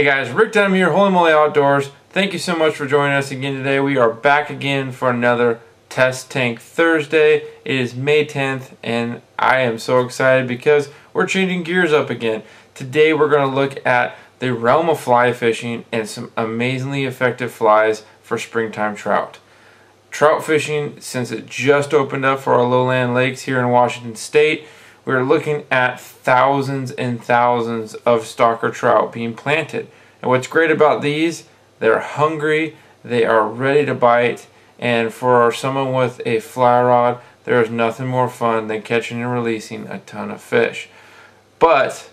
Hey guys, Rick Dunham here, Holy Moly Outdoors. Thank you so much for joining us again today. We are back again for another Test Tank Thursday. It is May 10th and I am so excited because we're changing gears up again. Today we're going to look at the realm of fly fishing and some amazingly effective flies for springtime trout. Trout fishing, since it just opened up for our lowland lakes here in Washington State, we're looking at thousands and thousands of stocker trout being planted. And what's great about these, they're hungry, they are ready to bite, and for someone with a fly rod, there is nothing more fun than catching and releasing a ton of fish. But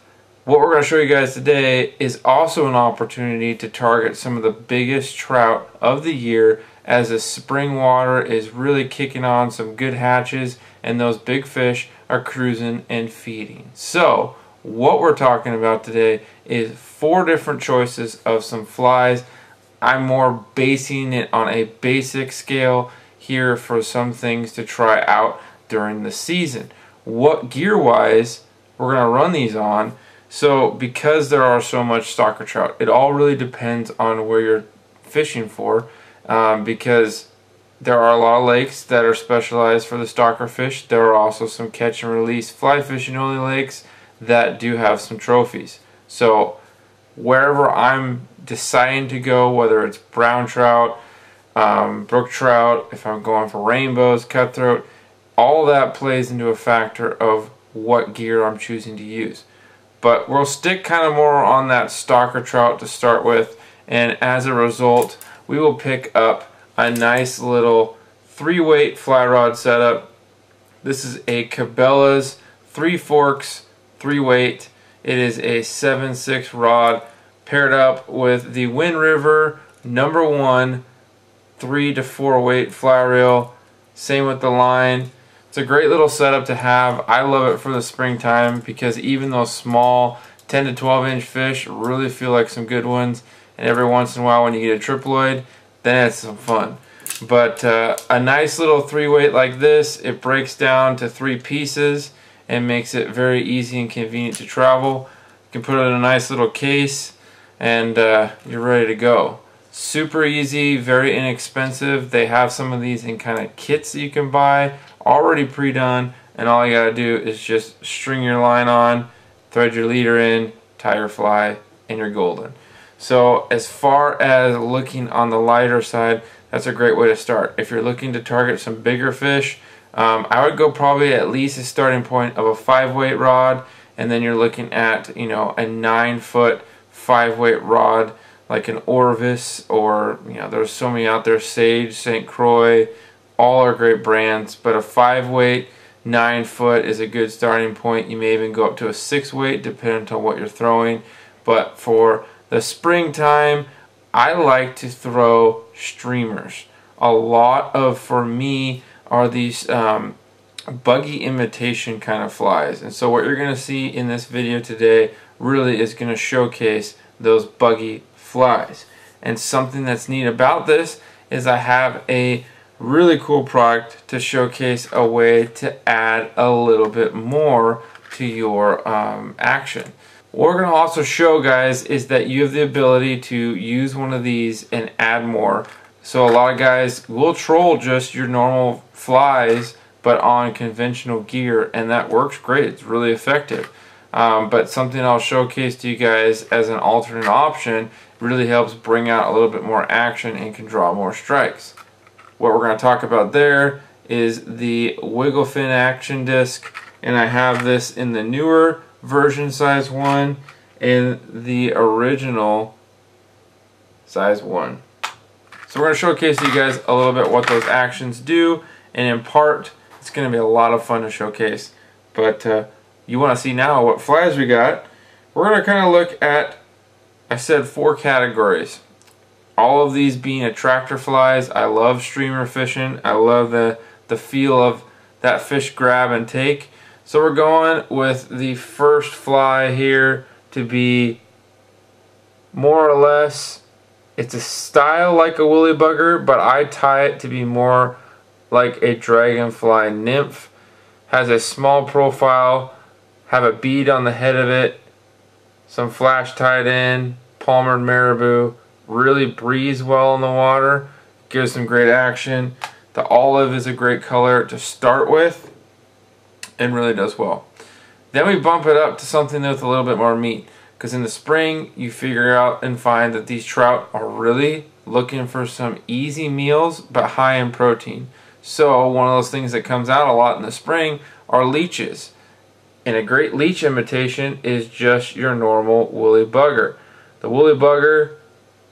what we're going to show you guys today is also an opportunity to target some of the biggest trout of the year as the spring water is really kicking on some good hatches and those big fish are cruising and feeding. So what we're talking about today is four different choices of some flies. I'm more basing it on a basic scale here for some things to try out during the season. What gear wise we're going to run these on. So because there are so much stocker trout, it all really depends on where you're fishing for um, because there are a lot of lakes that are specialized for the stocker fish. There are also some catch and release fly fishing only lakes that do have some trophies. So wherever I'm deciding to go, whether it's brown trout, um, brook trout, if I'm going for rainbows, cutthroat, all that plays into a factor of what gear I'm choosing to use. But we'll stick kind of more on that stocker trout to start with, and as a result, we will pick up a nice little three weight fly rod setup. This is a Cabela's three forks, three weight. It is a 7-6 rod paired up with the Wind River number one three to four weight fly reel. Same with the line. It's a great little setup to have. I love it for the springtime because even those small 10 to 12 inch fish really feel like some good ones. And every once in a while when you get a triploid, then it's some fun. But uh, a nice little three weight like this, it breaks down to three pieces and makes it very easy and convenient to travel. You can put it in a nice little case and uh, you're ready to go. Super easy, very inexpensive. They have some of these in kind of kits that you can buy, already pre-done, and all you gotta do is just string your line on, thread your leader in, tie your fly, and you're golden. So as far as looking on the lighter side, that's a great way to start. If you're looking to target some bigger fish, um, I would go probably at least a starting point of a five weight rod, and then you're looking at you know a nine foot five weight rod like an Orvis or you know there's so many out there Sage, St. Croix, all are great brands, but a five weight nine foot is a good starting point. You may even go up to a six weight depending on what you're throwing. But for the springtime, I like to throw streamers. A lot of, for me, are these um, buggy imitation kind of flies. And so what you're going to see in this video today really is going to showcase those buggy flies. And something that's neat about this is I have a really cool product to showcase a way to add a little bit more to your um, action. What we're going to also show guys is that you have the ability to use one of these and add more. So a lot of guys will troll just your normal flies but on conventional gear and that works great. It's really effective. Um, but something I'll showcase to you guys as an alternate option really helps bring out a little bit more action and can draw more strikes. What we're going to talk about there is the Wiggle Fin Action Disc and I have this in the newer version size 1 and the original size 1. So we're going to showcase you guys a little bit what those actions do and in part it's going to be a lot of fun to showcase. But uh, you want to see now what flies we got. We're going to kind of look at, I said four categories. All of these being attractor flies. I love streamer fishing. I love the, the feel of that fish grab and take. So we're going with the first fly here to be more or less, it's a style like a woolly bugger, but I tie it to be more like a dragonfly nymph. Has a small profile, have a bead on the head of it, some flash tied in, Palmer Marabou really breathes well in the water, gives some great action. The olive is a great color to start with and really does well. Then we bump it up to something with a little bit more meat because in the spring you figure out and find that these trout are really looking for some easy meals but high in protein. So one of those things that comes out a lot in the spring are leeches. And a great leech imitation is just your normal woolly bugger. The woolly bugger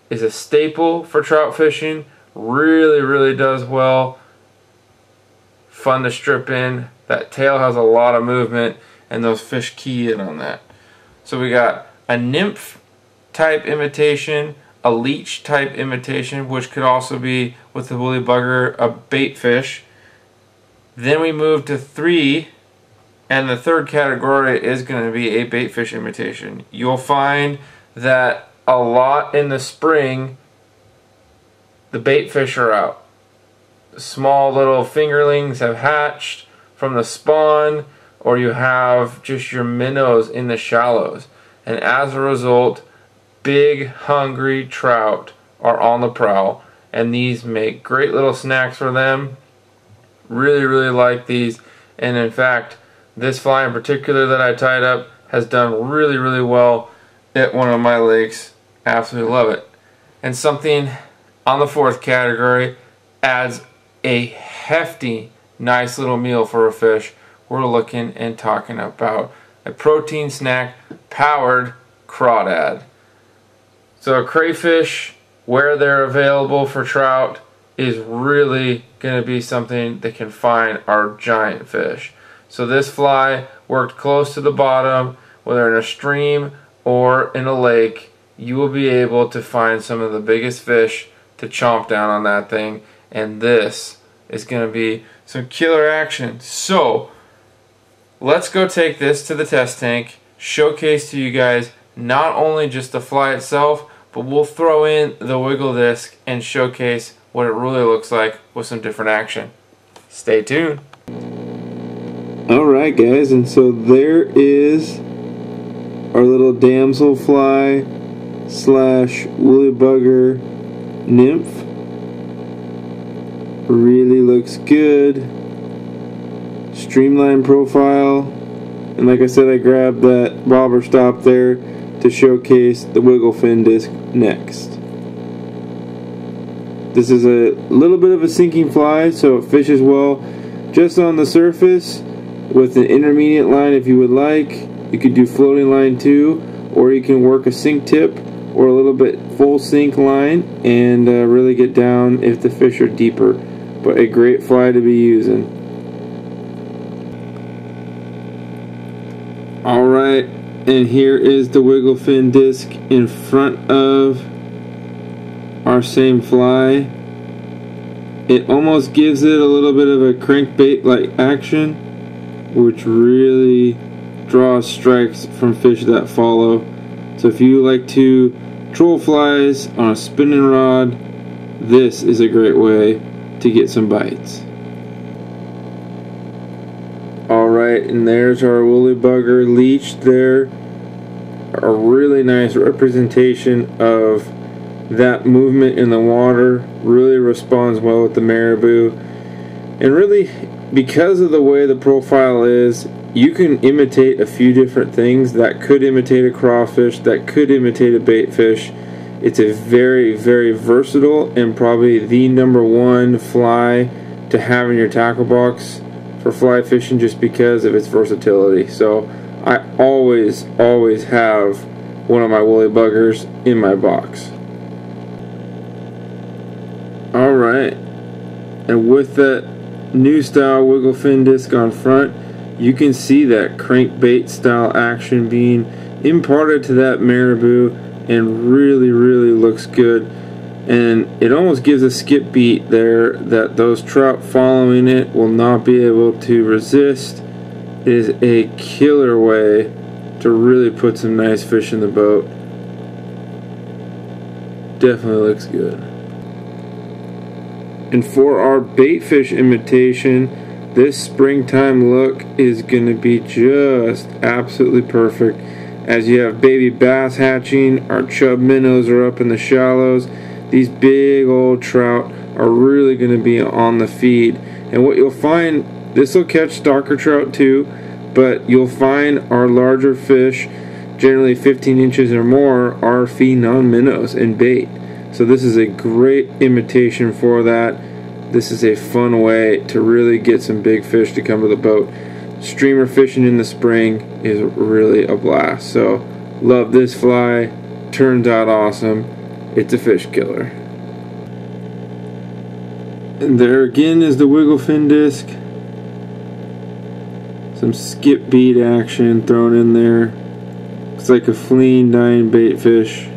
is a staple for trout fishing. Really, really does well. Fun to strip in. That tail has a lot of movement and those fish key in on that. So we got a nymph type imitation, a leech type imitation, which could also be with the woolly bugger, a bait fish. Then we move to three, and the third category is going to be a bait fish imitation. You'll find that a lot in the spring, the bait fish are out. Small little fingerlings have hatched from the spawn, or you have just your minnows in the shallows. And as a result, big hungry trout are on the prowl and these make great little snacks for them. Really really like these. And in fact this fly in particular that I tied up has done really really well at one of my lakes. Absolutely love it. And something on the fourth category adds a hefty nice little meal for a fish we're looking and talking about a protein snack powered crawdad so a crayfish, where they're available for trout, is really going to be something that can find our giant fish. So this fly worked close to the bottom, whether in a stream or in a lake, you will be able to find some of the biggest fish to chomp down on that thing. And this is going to be some killer action. So let's go take this to the test tank, showcase to you guys not only just the fly itself, but we'll throw in the wiggle disc and showcase what it really looks like with some different action. Stay tuned. Alright guys, and so there is our little damselfly slash woolly bugger nymph. Really looks good. Streamline profile. And like I said, I grabbed that bobber stop there to showcase the wiggle fin disc next. This is a little bit of a sinking fly, so it fishes well just on the surface with an intermediate line if you would like. You could do floating line too, or you can work a sink tip or a little bit full sink line and uh, really get down if the fish are deeper. But a great fly to be using. Alright, and here is the wiggle fin disc in front of our same fly. It almost gives it a little bit of a crankbait like action which really draws strikes from fish that follow. So if you like to troll flies on a spinning rod this is a great way to get some bites Alright, and there's our woolly bugger leech there. A really nice representation of that movement in the water. Really responds well with the marabou. And really, because of the way the profile is, you can imitate a few different things that could imitate a crawfish, that could imitate a bait fish. It's a very, very versatile and probably the number one fly to have in your tackle box for fly fishing just because of its versatility. So I always, always have one of my woolly buggers in my box. Alright, and with that new style wiggle fin disc on front, you can see that crankbait style action being imparted to that marabou and really, really looks good. And it almost gives a skip beat there that those trout following it will not be able to resist. It is a killer way to really put some nice fish in the boat. Definitely looks good. And for our bait fish imitation this springtime look is going to be just absolutely perfect as you have baby bass hatching, our chub minnows are up in the shallows. These big old trout are really going to be on the feed. And what you'll find, this will catch stocker trout too, but you'll find our larger fish, generally 15 inches or more, are feeding on minnows and bait. So this is a great imitation for that. This is a fun way to really get some big fish to come to the boat streamer fishing in the spring is really a blast. So, love this fly. Turns out awesome. It's a fish killer. And there again is the wiggle fin disc. Some skip bead action thrown in there. It's like a fleeing dying bait fish.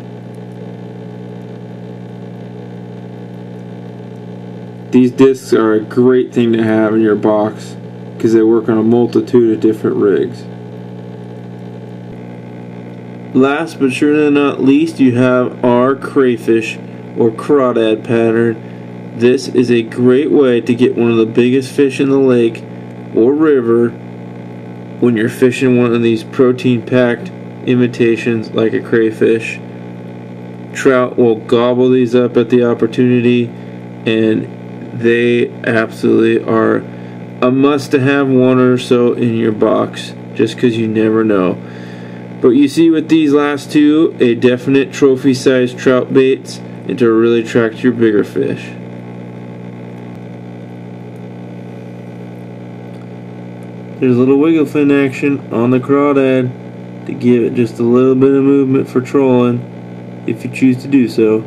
These discs are a great thing to have in your box because they work on a multitude of different rigs. Last but surely not least, you have our crayfish or crawdad pattern. This is a great way to get one of the biggest fish in the lake or river when you're fishing one of these protein packed imitations like a crayfish. Trout will gobble these up at the opportunity and they absolutely are a must to have one or so in your box just because you never know. But you see with these last two, a definite trophy sized trout baits and to really attract your bigger fish. There's a little wiggle fin action on the crawdad to give it just a little bit of movement for trolling if you choose to do so.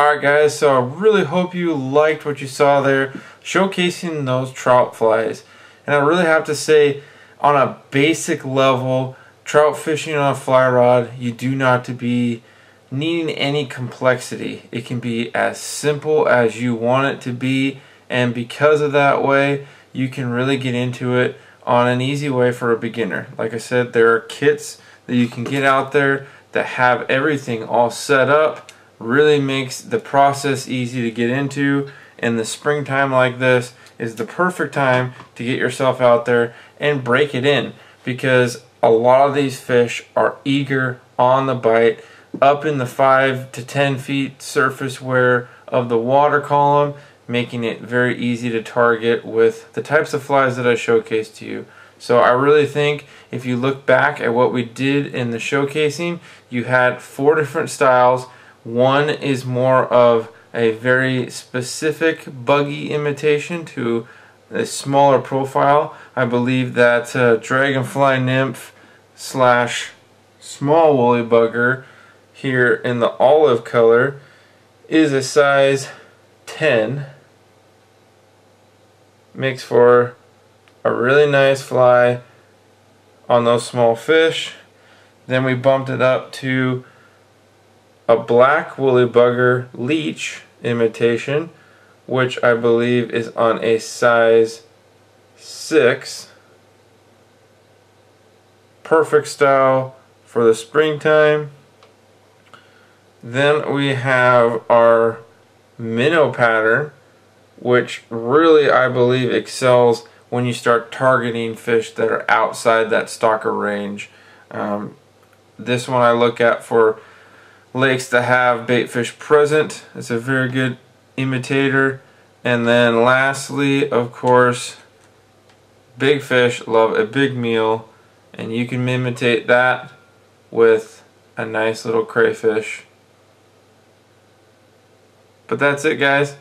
Alright guys, so I really hope you liked what you saw there, showcasing those trout flies. And I really have to say, on a basic level, trout fishing on a fly rod, you do not to be needing any complexity. It can be as simple as you want it to be, and because of that way, you can really get into it on an easy way for a beginner. Like I said, there are kits that you can get out there that have everything all set up really makes the process easy to get into and the springtime like this is the perfect time to get yourself out there and break it in because a lot of these fish are eager on the bite up in the 5 to 10 feet surface wear of the water column making it very easy to target with the types of flies that I showcased to you. So I really think if you look back at what we did in the showcasing, you had four different styles one is more of a very specific buggy imitation to a smaller profile. I believe that uh, Dragonfly Nymph slash small woolly bugger here in the olive color is a size 10. Makes for a really nice fly on those small fish. Then we bumped it up to a black woolly bugger leech imitation which I believe is on a size 6 perfect style for the springtime. Then we have our minnow pattern which really I believe excels when you start targeting fish that are outside that stocker range. Um, this one I look at for lakes to have baitfish present. It's a very good imitator. And then lastly, of course, big fish love a big meal. And you can imitate that with a nice little crayfish. But that's it guys.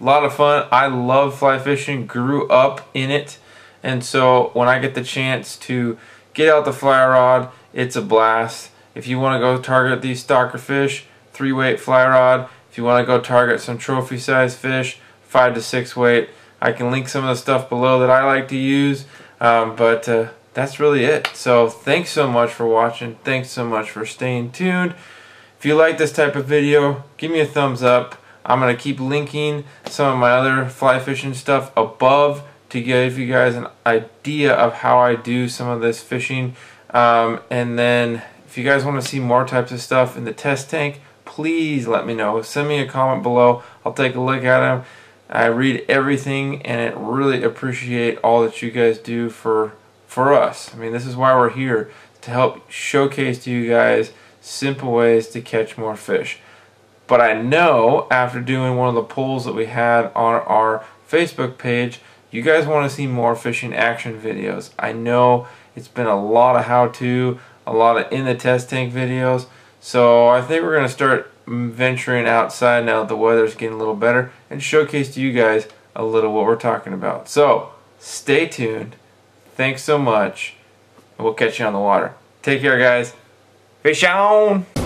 A lot of fun. I love fly fishing. Grew up in it. And so when I get the chance to get out the fly rod, it's a blast. If you want to go target these stocker fish, three weight fly rod. If you want to go target some trophy size fish, five to six weight. I can link some of the stuff below that I like to use. Um, but uh, that's really it. So thanks so much for watching. Thanks so much for staying tuned. If you like this type of video, give me a thumbs up. I'm going to keep linking some of my other fly fishing stuff above to give you guys an idea of how I do some of this fishing. Um, and then if you guys want to see more types of stuff in the test tank, please let me know. Send me a comment below. I'll take a look at them. I read everything and it really appreciate all that you guys do for for us. I mean, this is why we're here to help showcase to you guys simple ways to catch more fish. But I know after doing one of the polls that we had on our Facebook page, you guys want to see more fishing action videos. I know it's been a lot of how-to, a lot of in the test tank videos. So I think we're going to start venturing outside now that the weather's getting a little better and showcase to you guys a little what we're talking about. So stay tuned. Thanks so much. And we'll catch you on the water. Take care, guys. Fish on!